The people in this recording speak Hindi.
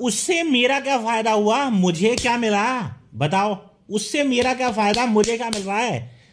उससे मेरा क्या फ़ायदा हुआ? मुझे क्या मिला? बताओ। उससे मेरा क्या फ़ायदा? मुझे क्या मिल रहा है?